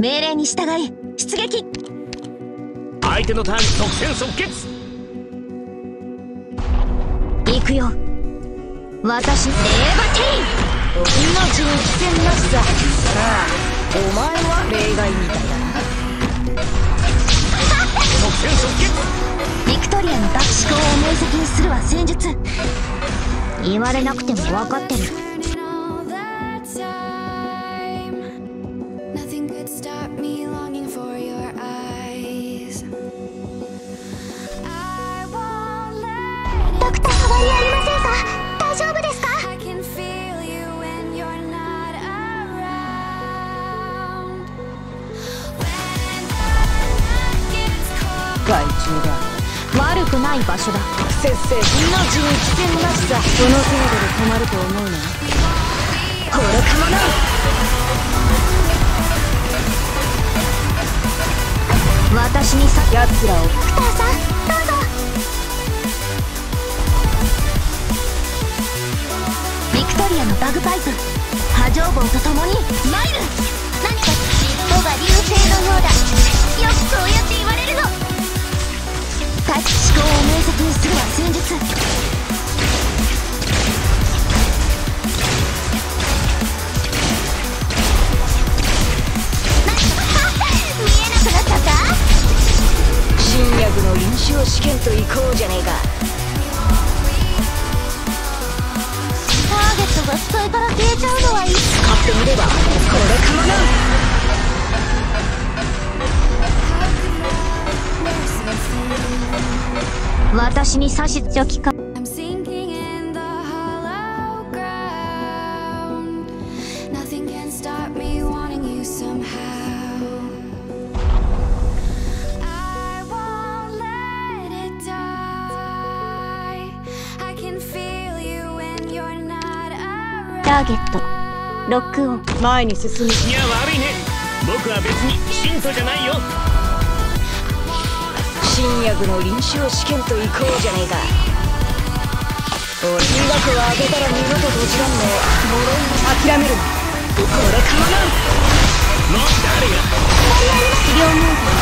命令に従い出撃。相手のターン即戦即決。行くよ。私レーバテ命に危険なしさ。ああお前は例外みたいだな。即戦即決。ビクトリアの爆思考を明晰にするは戦術。言われなくても分かってる害虫だ悪くない場所だ。せっせ命に危険なしさ。この程度で止まると思うな愚か者私にさ奴らを。ドクターさんどうぞ。ビクトリアのバグパイプ。波状棒と共に。マイル。何か尻尾が流星のようだ。よくそうやって言われるの。思考を明晰にするは戦術見えなくなっちゃった新薬の臨床試験と行こうじゃねえか。ターゲットが視界から消えちゃうのはいい。買ってみればターゲットロックオン前に進む。いや悪いね。僕は別に信徒じゃないよ新薬の臨床試験と行こうじゃねえか。俺医学を上げたら二度と閉じらんねえ呪いも諦める。これかもなも。う誰が治療モード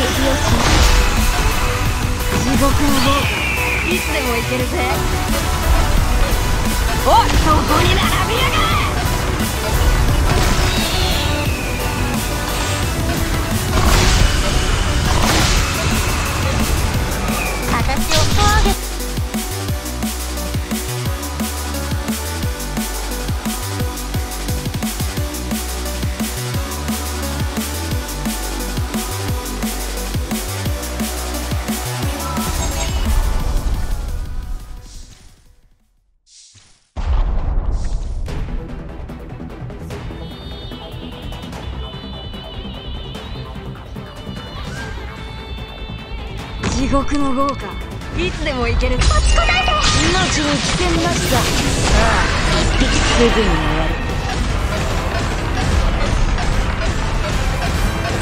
適用し。ます地獄の棒いつでもいけるぜ。おいそこに並びやがれ。地獄の豪華。いつでもいける。命に危険なしさ。ああ一匹すぐに終わる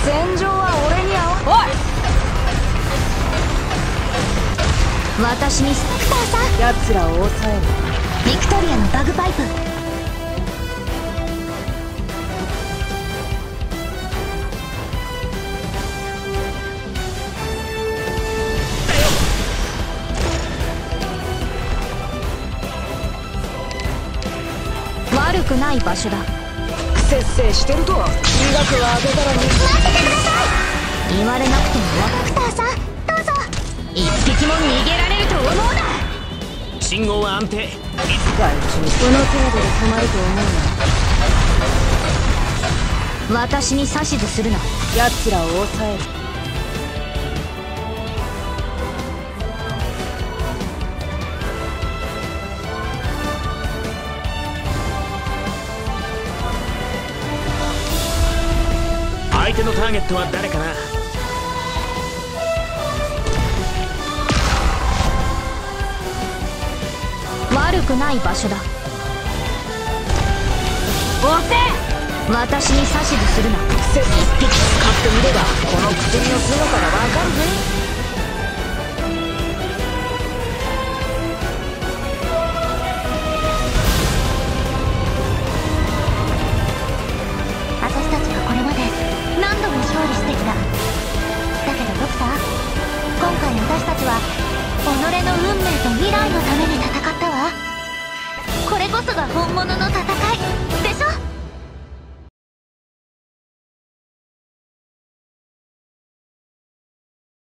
戦場は俺に合わおい私にスクターさん。奴らを抑える。ビクトリアのバグパイプない場所だ。節制してると医学を上げたらに言われなくても分かったさんどうぞ。一匹も逃げられると思うな。信号は安定。害虫この程度で止まると思うな。私に指図するな。奴らを抑える手のターゲットは誰かな？悪くない場所だ。押せ！私に指図するな。せ一匹使ってみればこの薬のすごさがわかるぜ未来のために戦ったわ。これこそが本物の戦い。